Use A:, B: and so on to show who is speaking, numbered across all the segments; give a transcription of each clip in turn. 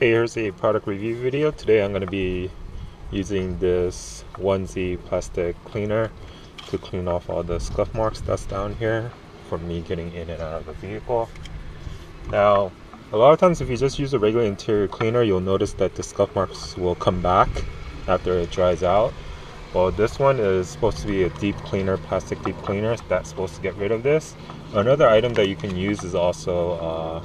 A: Here's a product review video. Today I'm going to be using this 1Z plastic cleaner to clean off all the scuff marks that's down here from me getting in and out of the vehicle. Now, a lot of times if you just use a regular interior cleaner, you'll notice that the scuff marks will come back after it dries out. Well, this one is supposed to be a deep cleaner, plastic deep cleaner. That's supposed to get rid of this. Another item that you can use is also uh,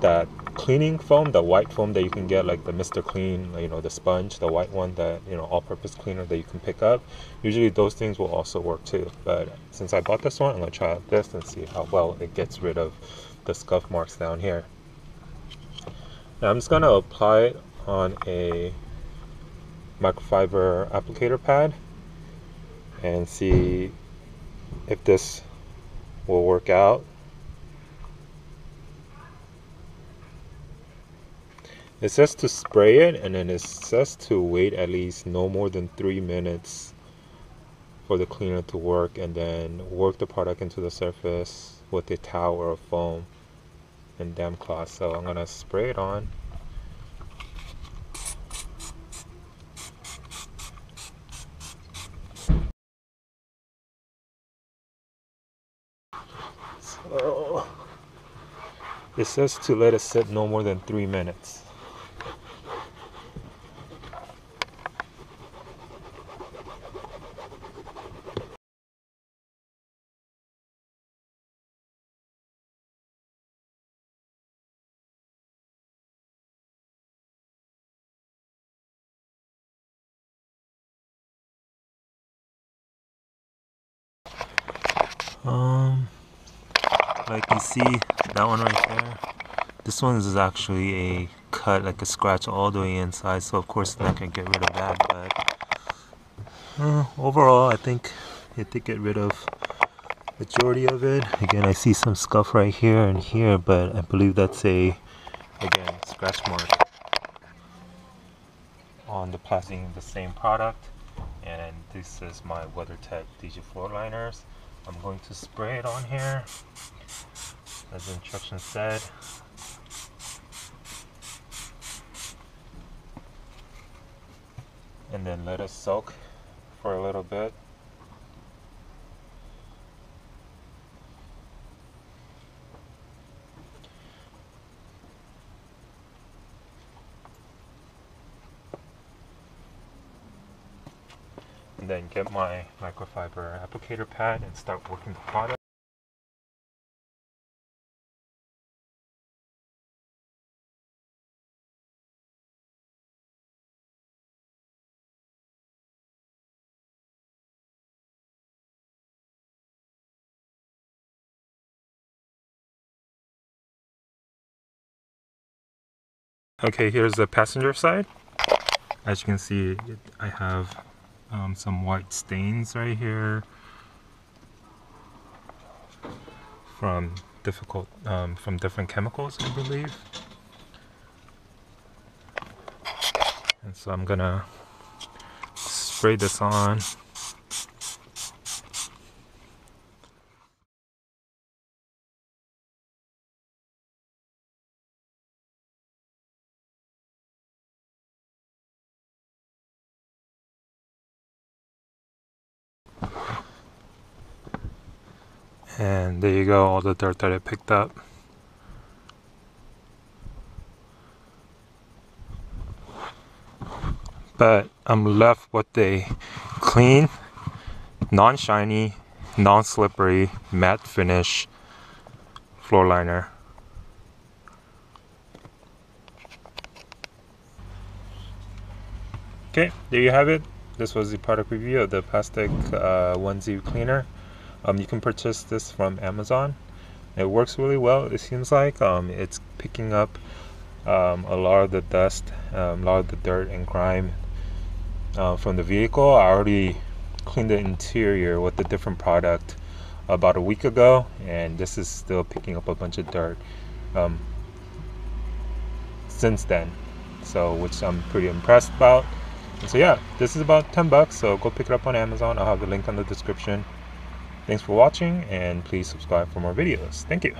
A: that cleaning foam, the white foam that you can get, like the Mr. Clean, you know, the sponge, the white one, that you know, all-purpose cleaner that you can pick up. Usually, those things will also work too. But since I bought this one, I'm gonna try out this and see how well it gets rid of the scuff marks down here. Now I'm just gonna apply it on a microfiber applicator pad and see if this will work out It says to spray it and then it says to wait at least no more than three minutes for the cleaner to work and then work the product into the surface with a towel or a foam and damp cloth. So I'm gonna spray it on. So it says to let it sit no more than three minutes. Um, like you see that one right there. This one is actually a cut, like a scratch all the way inside. So of course it's not gonna get rid of that. But uh, overall, I think it did get rid of majority of it. Again, I see some scuff right here and here, but I believe that's a again scratch mark on the plastic the same product. And this is my WeatherTech DG floor liners. I'm going to spray it on here as the instructions said. And then let it soak for a little bit. Then get my microfiber applicator pad and start working the product. Okay, here's the passenger side. As you can see, I have um, some white stains right here from difficult um, from different chemicals I believe. And so I'm gonna spray this on and there you go all the dirt that I picked up. But I'm left with a clean non-shiny non-slippery matte finish floor liner. Okay there you have it. This was the product review of the plastic uh, 1Z cleaner um, you can purchase this from Amazon. It works really well. It seems like um, it's picking up um, a lot of the dust, um, a lot of the dirt and grime uh, from the vehicle. I already cleaned the interior with a different product about a week ago, and this is still picking up a bunch of dirt um, since then. So, which I'm pretty impressed about. So yeah, this is about 10 bucks. So go pick it up on Amazon. I'll have the link on the description. Thanks for watching and please subscribe for more videos. Thank you.